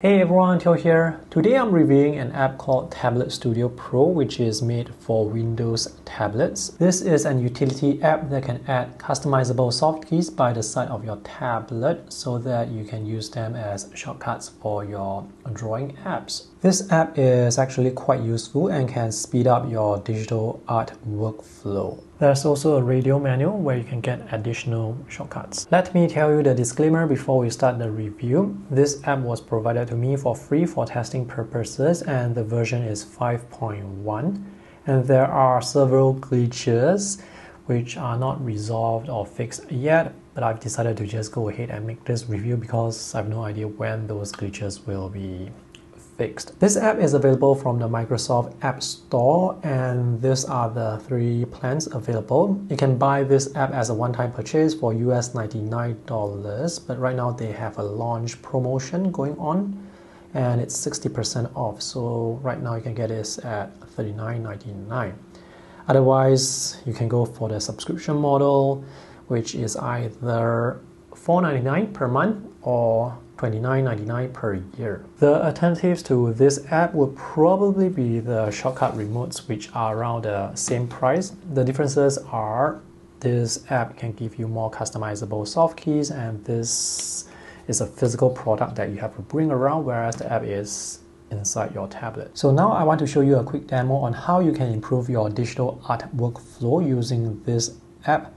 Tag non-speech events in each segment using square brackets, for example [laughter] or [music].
Hey everyone, Teoh here. Today I'm reviewing an app called Tablet Studio Pro which is made for Windows tablets. This is an utility app that can add customizable soft keys by the side of your tablet so that you can use them as shortcuts for your drawing apps. This app is actually quite useful and can speed up your digital art workflow. There's also a radial menu where you can get additional shortcuts. Let me tell you the disclaimer before we start the review. This app was provided to me for free for testing purposes and the version is 5.1 and there are several glitches which are not resolved or fixed yet but I've decided to just go ahead and make this review because I have no idea when those glitches will be fixed. This app is available from the Microsoft App Store and these are the three plans available. You can buy this app as a one-time purchase for US $99 but right now they have a launch promotion going on and it's 60% off so right now you can get this at $39.99. Otherwise you can go for the subscription model which is either $4.99 per month or $29.99 per year. The alternatives to this app would probably be the shortcut remotes which are around the same price. The differences are this app can give you more customizable soft keys and this is a physical product that you have to bring around whereas the app is inside your tablet. So now I want to show you a quick demo on how you can improve your digital art workflow using this app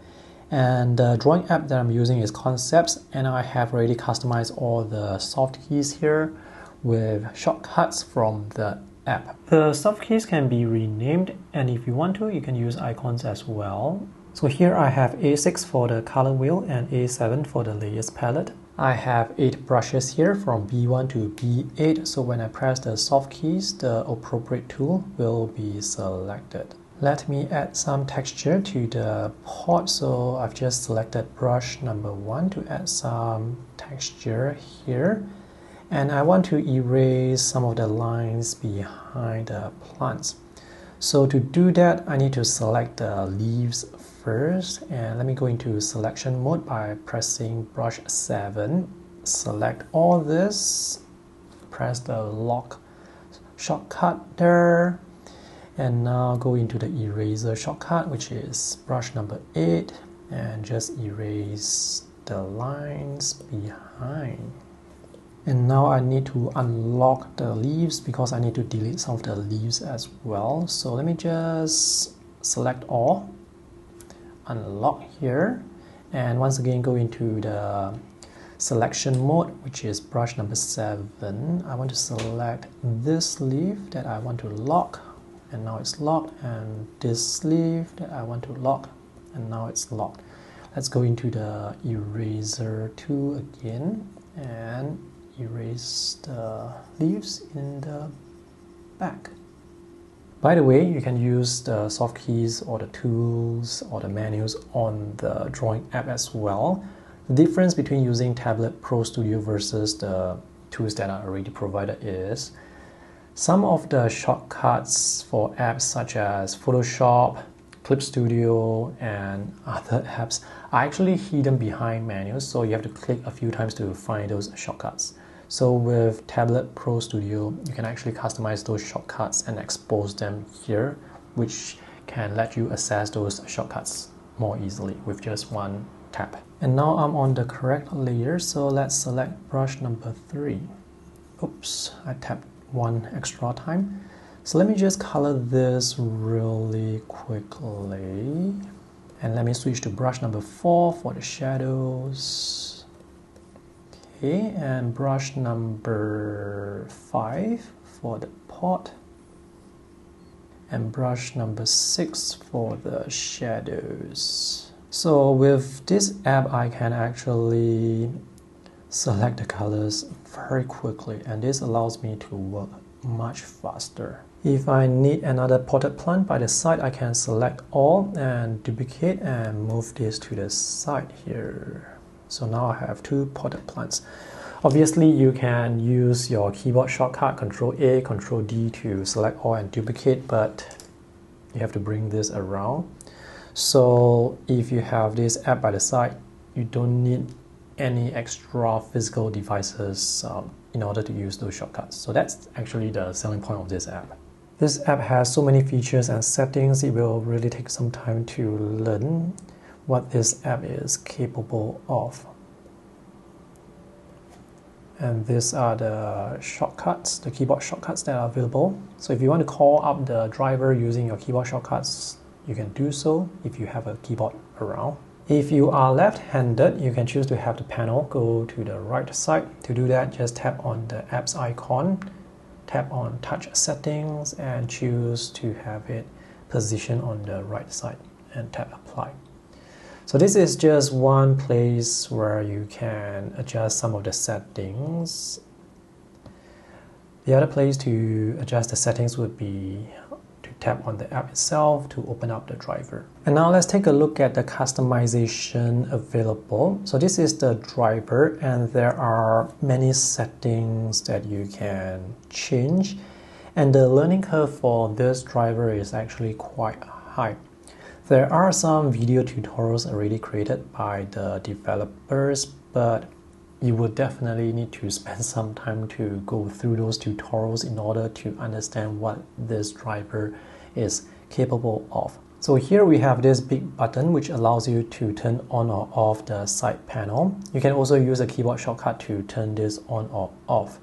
and the drawing app that I'm using is Concepts and I have already customized all the soft keys here with shortcuts from the app. The soft keys can be renamed and if you want to you can use icons as well. So here I have A6 for the color wheel and A7 for the layers palette. I have 8 brushes here from B1 to B8 so when I press the soft keys the appropriate tool will be selected. Let me add some texture to the pot. So I've just selected brush number one to add some texture here. And I want to erase some of the lines behind the plants. So to do that, I need to select the leaves first. And let me go into selection mode by pressing brush 7. Select all this. Press the lock shortcut there and now go into the eraser shortcut which is brush number 8 and just erase the lines behind. And now I need to unlock the leaves because I need to delete some of the leaves as well. So let me just select all unlock here and once again go into the selection mode which is brush number 7 I want to select this leaf that I want to lock and now it's locked. And this sleeve that I want to lock and now it's locked. Let's go into the eraser tool again and erase the leaves in the back. By the way, you can use the soft keys or the tools or the menus on the drawing app as well. The difference between using Tablet Pro Studio versus the tools that are already provided is some of the shortcuts for apps such as Photoshop, Clip Studio, and other apps are actually hidden behind menus, so you have to click a few times to find those shortcuts. So with Tablet Pro Studio, you can actually customize those shortcuts and expose them here, which can let you access those shortcuts more easily with just one tap. And now I'm on the correct layer, so let's select brush number three. Oops, I tapped one extra time. So let me just color this really quickly. And let me switch to brush number four for the shadows. Okay, and brush number five for the pot. And brush number six for the shadows. So with this app, I can actually select the colors very quickly and this allows me to work much faster. If I need another potted plant by the side, I can select all and duplicate and move this to the side here. So now I have two potted plants. Obviously, you can use your keyboard shortcut Control A, Control D to select all and duplicate, but you have to bring this around. So if you have this app by the side, you don't need any extra physical devices um, in order to use those shortcuts. So that's actually the selling point of this app. This app has so many features and settings, it will really take some time to learn what this app is capable of. And these are the shortcuts, the keyboard shortcuts that are available. So if you want to call up the driver using your keyboard shortcuts, you can do so if you have a keyboard around. If you are left-handed, you can choose to have the panel go to the right side. To do that, just tap on the apps icon, tap on touch settings and choose to have it positioned on the right side and tap apply. So this is just one place where you can adjust some of the settings. The other place to adjust the settings would be tap on the app itself to open up the driver. And now let's take a look at the customization available. So this is the driver and there are many settings that you can change. And the learning curve for this driver is actually quite high. There are some video tutorials already created by the developers, but you would definitely need to [laughs] spend some time to go through those tutorials in order to understand what this driver is capable of. So here we have this big button which allows you to turn on or off the side panel. You can also use a keyboard shortcut to turn this on or off.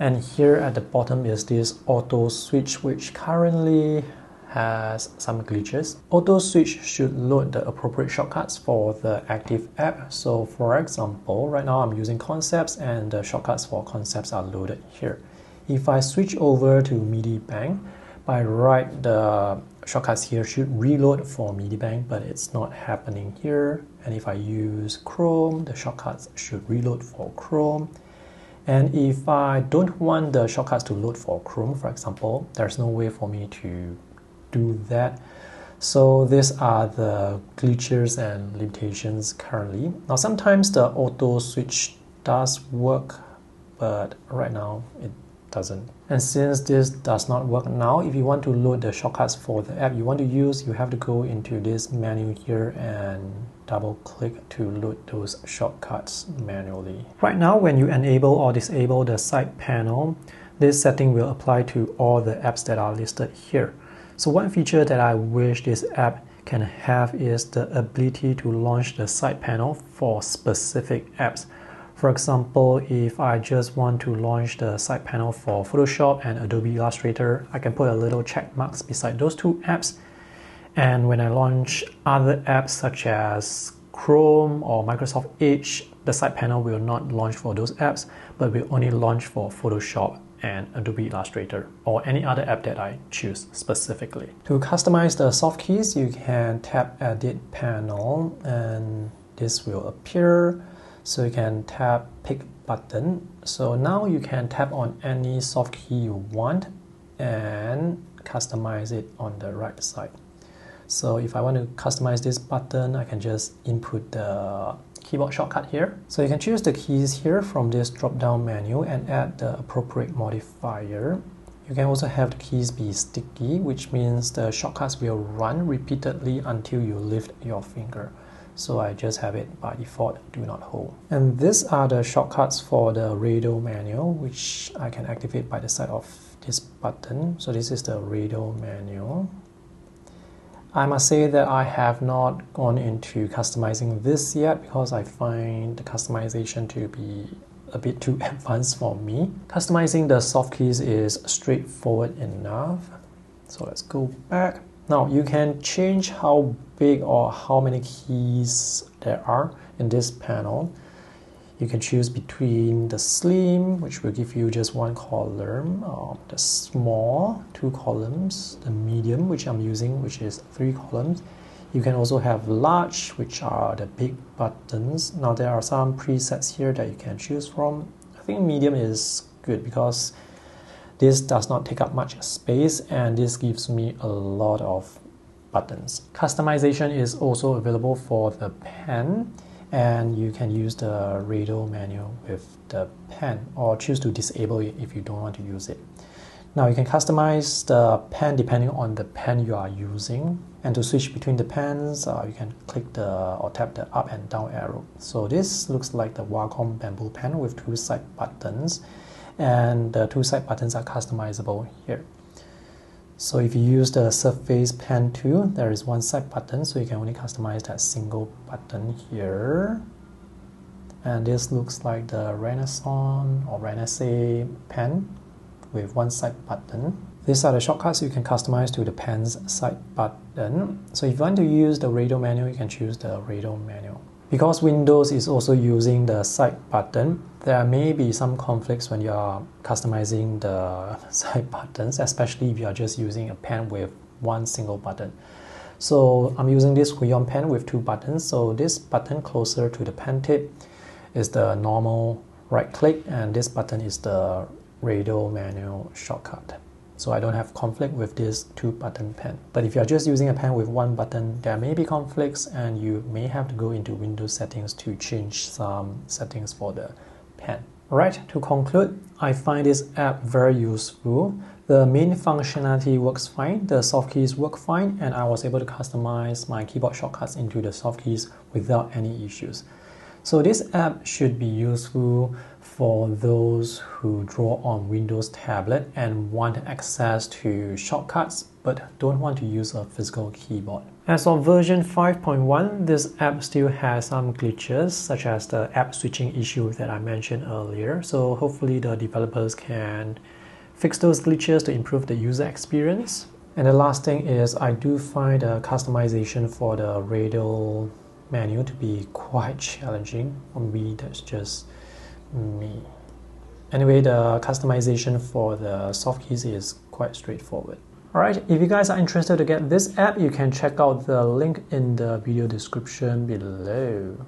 And here at the bottom is this auto switch which currently has some glitches. Auto Switch should load the appropriate shortcuts for the active app. So for example, right now I'm using Concepts and the shortcuts for Concepts are loaded here. If I switch over to MIDI by right the shortcuts here should reload for MediBang, but it's not happening here. And if I use Chrome, the shortcuts should reload for Chrome. And if I don't want the shortcuts to load for Chrome, for example, there's no way for me to do that. So these are the glitches and limitations currently. Now sometimes the auto switch does work, but right now it doesn't. And since this does not work now, if you want to load the shortcuts for the app you want to use, you have to go into this menu here and double click to load those shortcuts manually. Right now, when you enable or disable the side panel, this setting will apply to all the apps that are listed here. So one feature that I wish this app can have is the ability to launch the side panel for specific apps. For example, if I just want to launch the side panel for Photoshop and Adobe Illustrator, I can put a little check marks beside those two apps. And when I launch other apps such as Chrome or Microsoft Edge, the side panel will not launch for those apps, but will only launch for Photoshop and Adobe Illustrator or any other app that I choose specifically. To customize the soft keys, you can tap Edit Panel and this will appear. So you can tap Pick button. So now you can tap on any soft key you want and customize it on the right side. So if I want to customize this button, I can just input the keyboard shortcut here. So you can choose the keys here from this drop-down menu and add the appropriate modifier. You can also have the keys be sticky, which means the shortcuts will run repeatedly until you lift your finger. So I just have it by default, do not hold. And these are the shortcuts for the radial menu, which I can activate by the side of this button. So this is the radial menu. I must say that I have not gone into customizing this yet because I find the customization to be a bit too [laughs] advanced for me. Customizing the soft keys is straightforward enough. So let's go back. Now you can change how big or how many keys there are in this panel. You can choose between the slim, which will give you just one column, um, the small, two columns, the medium, which I'm using, which is three columns. You can also have large, which are the big buttons. Now there are some presets here that you can choose from. I think medium is good because this does not take up much space and this gives me a lot of buttons. Customization is also available for the pen and you can use the radial menu with the pen or choose to disable it if you don't want to use it. Now you can customize the pen depending on the pen you are using and to switch between the pens uh, you can click the or tap the up and down arrow. So this looks like the Wacom bamboo pen with two side buttons and the two side buttons are customizable here. So if you use the Surface Pen 2, there is one side button, so you can only customize that single button here. And this looks like the Renaissance or Renaissance pen with one side button. These are the shortcuts you can customize to the pen's side button. So if you want to use the radial menu, you can choose the radial menu. Because Windows is also using the side button, there may be some conflicts when you are customizing the [laughs] side buttons, especially if you are just using a pen with one single button. So I'm using this Huion pen with two buttons. So this button closer to the pen tip is the normal right click and this button is the radial menu shortcut. So I don't have conflict with this two button pen. But if you're just using a pen with one button, there may be conflicts and you may have to go into Windows settings to change some settings for the pen. Alright, to conclude, I find this app very useful. The main functionality works fine, the soft keys work fine, and I was able to customize my keyboard shortcuts into the soft keys without any issues. So this app should be useful for those who draw on Windows tablet and want access to shortcuts but don't want to use a physical keyboard. As of version 5.1, this app still has some glitches such as the app switching issue that I mentioned earlier. So hopefully the developers can fix those glitches to improve the user experience. And the last thing is I do find the customization for the radial menu to be quite challenging. For me, that's just me. Anyway, the customization for the soft keys is quite straightforward. Alright, if you guys are interested to get this app, you can check out the link in the video description below.